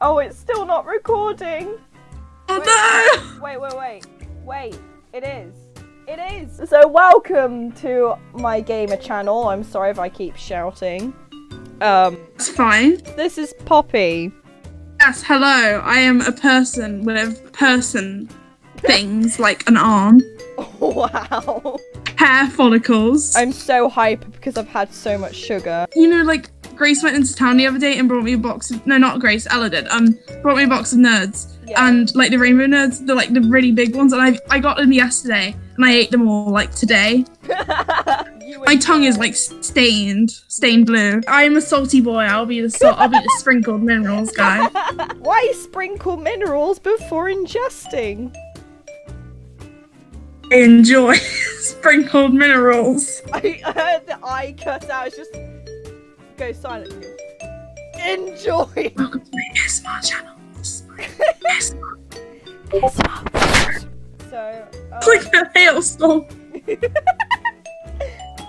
Oh, it's still not recording. Oh no! Wait, wait, wait. Wait. It is. It is. So welcome to my gamer channel. I'm sorry if I keep shouting. Um, It's fine. this is Poppy. Yes, hello. I am a person with person things like an arm, Wow. hair follicles. I'm so hyper because I've had so much sugar. you know, like Grace went into town the other day and brought me a box of no, not Grace, Ella did. Um, brought me a box of nerds Yeah. and like the rainbow nerds, the like the really big ones, and I I got them yesterday and I ate them all like today. My tongue is like stained, stained blue. I am a salty boy. I'll be the salt. I'll be the sprinkled minerals guy. Why sprinkle minerals before ingesting? I enjoy sprinkled minerals. I heard the eye cut out. It's just go silent. Enjoy. Welcome to my ASMR channel. ASMR. So, um, like a hailstorm.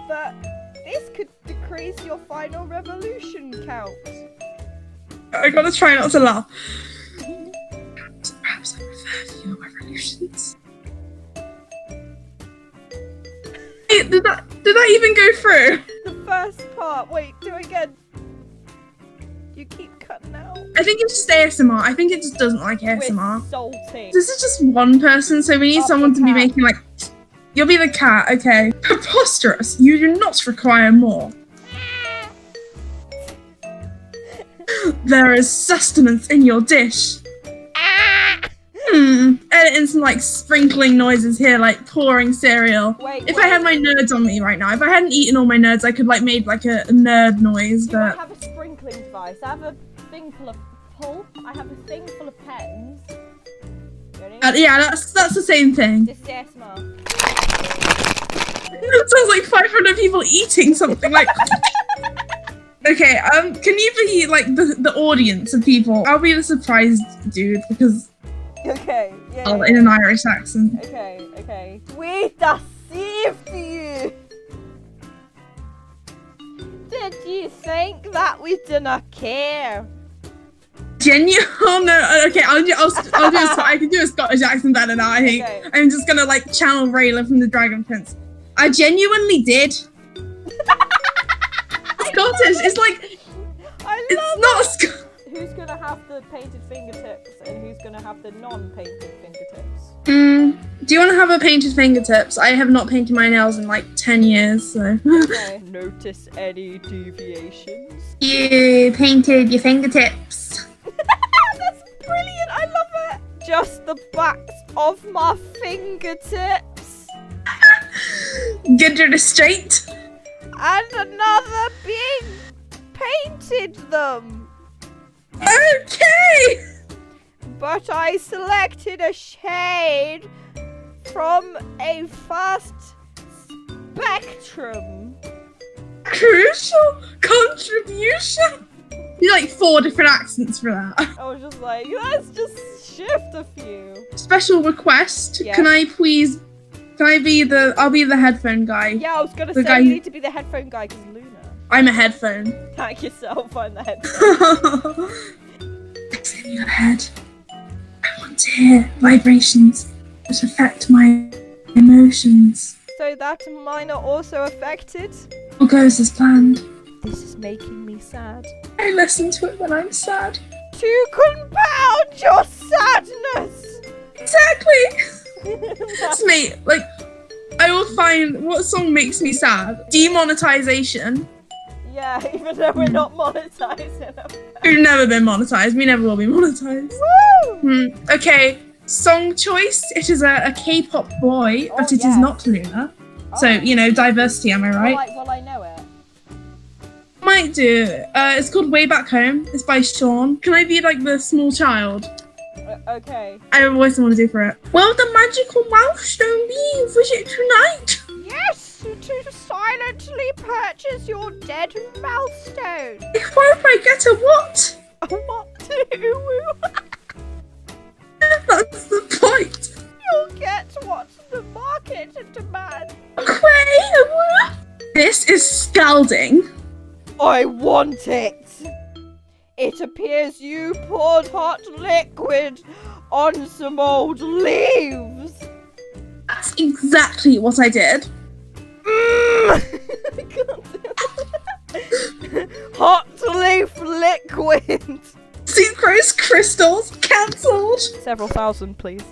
that this could decrease your final revolution count. I gotta try not to laugh. Perhaps I prefer fewer revolutions. Hey, did that did that even go through? First part. Wait, do it again. You keep cutting out. I think it's just ASMR. I think it just doesn't like ASMR. We're salty. This is just one person, so we need Oh, someone to be making like. You'll be the cat, okay? Preposterous! You do not require more. There is sustenance in your dish. Hmm. Editing some like sprinkling noises here, like pouring cereal. Wait. If wait. I had my nerds on me right now, if I hadn't eaten all my nerds, I could like make like a, a nerd noise. Do I have a sprinkling device? I have a thing full of pulp. I have a thing full of pens. Ready? uh, yeah, that's that's the same thing. This is ASMR. It sounds like 500 people eating something. Like, okay, um, can you be like the the audience of people? I'll be the surprised dude because Okay. Yeah. oh, yeah, in an Irish accent. Okay, okay. We deceived you! Did you think that we didn't care? Genuine? Oh no. Okay, I'll do. I'll, I'll do. A, can do a Scottish accent better now. I think Okay. I'm just gonna like channel Rayla from the Dragon Prince. I genuinely did. Scottish. It's like I it's not. Sc- Who's gonna have the painted fingertips and who's gonna have the non-painted fingertips? Mm, do you want to have a painted fingertips? I have not painted my nails in like ten years, so. Okay. Notice any deviations? You painted your fingertips. That's brilliant! I love it! Just the backs of my fingertips. Get it straight. And another being painted them. Okay. But I selected a shade from a vast spectrum. Crucial contribution. You like four different accents for that. I was just like, let's just shift a few. Special request. Yeah. Can I please? Can I be the? I'll be the headphone guy. Yeah, I was gonna The say guy you who- need to be the headphone guy because. I'm a headphone. Thank yourself, I'm the headphone. it's in your head. I want to hear vibrations that affect my emotions. so that mine are also affected. All goes as planned. This is making me sad. I listen to it when I'm sad. To compound your sadness! Exactly. That's me. Like, I will find what song makes me sad. Demonetization. Yeah, even though we're not monetizing them. We've never been monetized. We never will be monetized. Woo! Hmm. Okay. Song choice. It is a, a K-pop boy, but Oh, it is yes. not Luna. So Oh. you know, diversity. Am I right? Well, I, well, I know it. Might do. Uh, it's called Way Back Home. It's by Sean. Can I be like the small child? Uh, okay. I have a voice I want to do for it. Will the magical milestone be visit tonight? To silently purchase your dead milestone. If I, I get a what? A What do? That's the point. You'll get what the market demands. Okay. This is scalding. I want it. It appears you poured hot liquid on some old leaves. That's exactly what I did. Mm. hot leaf liquid. Sucrose crystals cancelled. Several thousand, please.